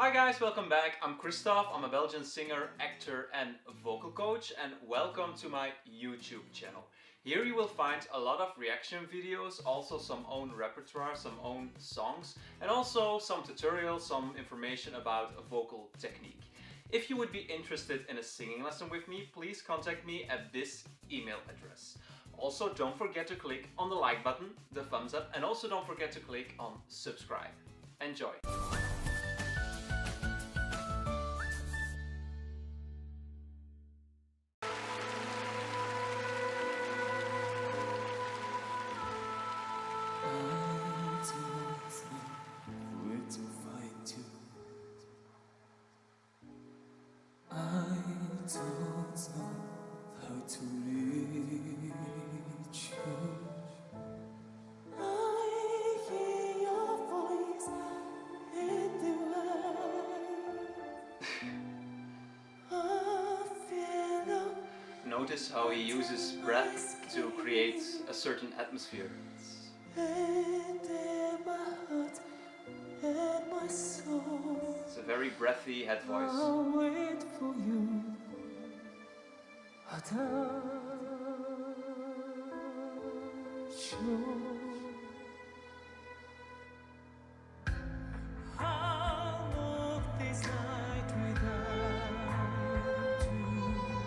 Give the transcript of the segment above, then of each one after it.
Hi guys, welcome back. I'm Christof. I'm a Belgian singer, actor and vocal coach and welcome to my YouTube channel. Here you will find a lot of reaction videos, also some own repertoire, some own songs and also some tutorials, some information about a vocal technique. If you would be interested in a singing lesson with me, please contact me at this email address. Also don't forget to click on the like button, the thumbs up and also don't forget to click on subscribe. Enjoy! Notice how he uses breath to create a certain atmosphere. It's a very breathy head voice.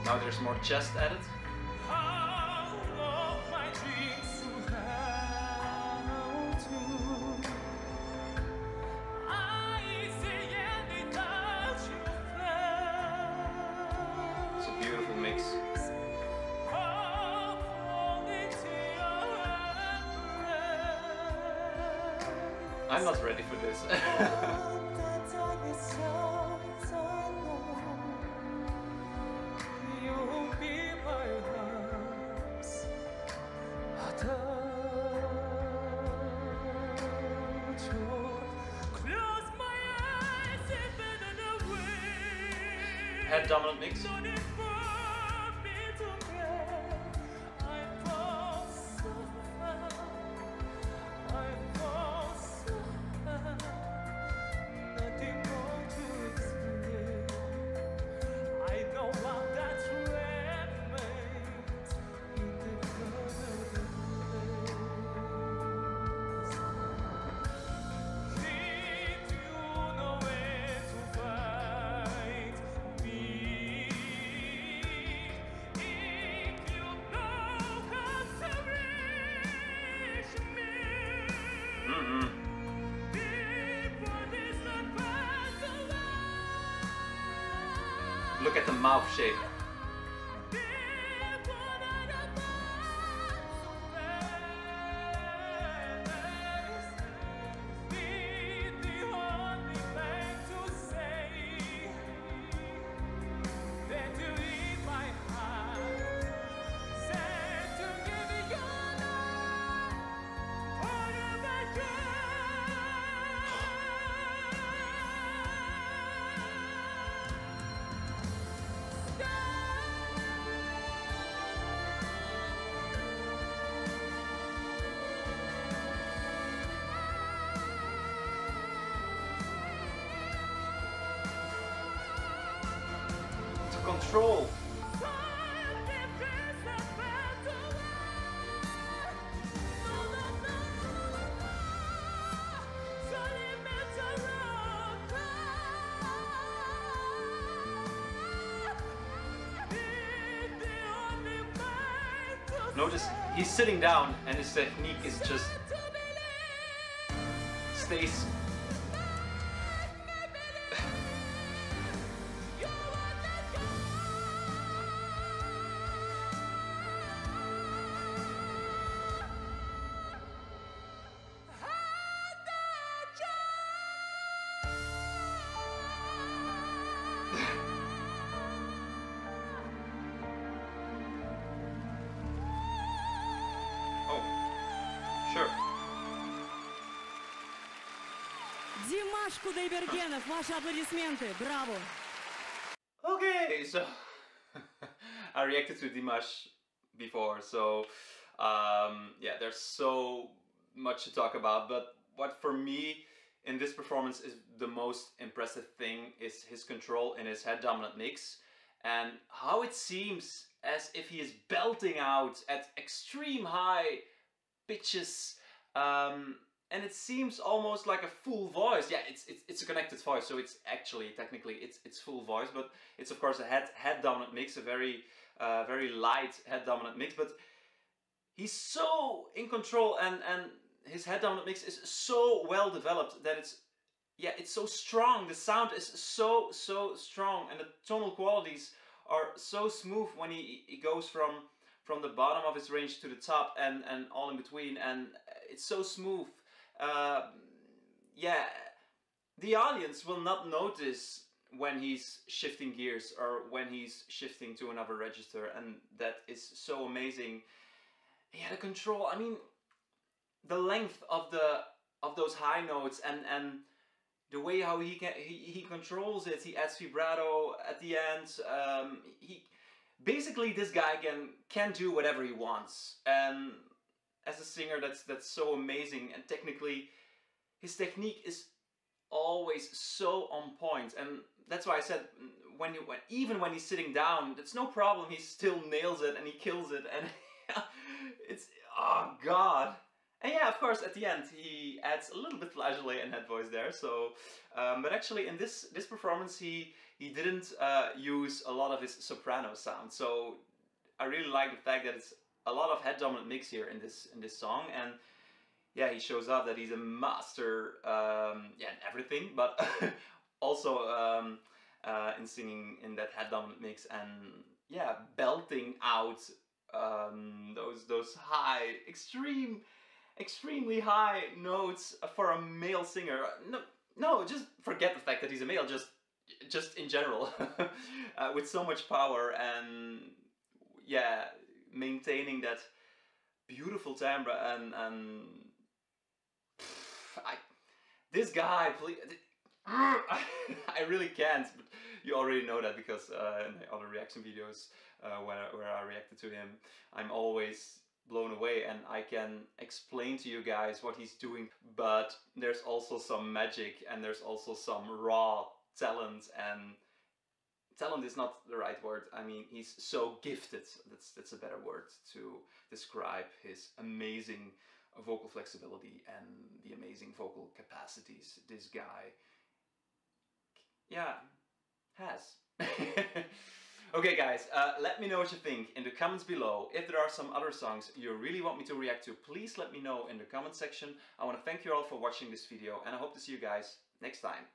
Now there's more chest added. It's a beautiful mix. I'm not ready for this. Head dominant mix. Look at the mouth shape. Control. Notice he's sitting down and his technique is just stays Димаш Кудайбергенов, ваши аплодисменты, браво! Okay, so I reacted to Dimash before, so um, yeah, there's so much to talk about. But what for me in this performance is the most impressive thing is his control in his head dominant mix and how it seems as if he is belting out at extreme high pitches um, and it seems almost like a full voice. Yeah, it's, it's it's a connected voice, so it's actually technically it's it's full voice, but it's of course a head head dominant mix, a very uh, very light head dominant mix. But he's so in control, and and his head dominant mix is so well developed that it's yeah it's so strong. The sound is so so strong, and the tonal qualities are so smooth when he he goes from from the bottom of his range to the top and and all in between, and it's so smooth uh, yeah, the audience will not notice when he's shifting gears or when he's shifting to another register and that is so amazing. Yeah, the control, I mean, the length of the of those high notes and and the way how he can he, he controls it he adds vibrato at the end um, he basically this guy can can do whatever he wants and as a singer that's that's so amazing. And technically his technique is always so on point. And that's why I said mm, when you when even when he's sitting down it's no problem. He still nails it and he kills it. And it's oh god. And yeah of course at the end he adds a little bit flageolet and head voice there. So um, but actually in this this performance he he didn't uh, use a lot of his soprano sound. So I really like the fact that it's a lot of head dominant mix here in this in this song. And yeah he shows off that he's a master um, yeah in everything but also um, uh, in singing in that head dominant mix and yeah belting out um, those those high extreme extremely high notes for a male singer. No no just forget the fact that he's a male just just in general uh, with so much power and yeah maintaining that beautiful timbre and and I, this guy please I really can't but you already know that because uh, in the other reaction videos uh, where, where I reacted to him I'm always blown away and I can explain to you guys what he's doing but there's also some magic and there's also some raw talent and talent is not the right word. I mean, he's so gifted. That's that's a better word to describe his amazing vocal flexibility and the amazing vocal capacities this guy yeah has. okay guys, uh, let me know what you think in the comments below. If there are some other songs you really want me to react to, please let me know in the comment section. I want to thank you all for watching this video and I hope to see you guys next time.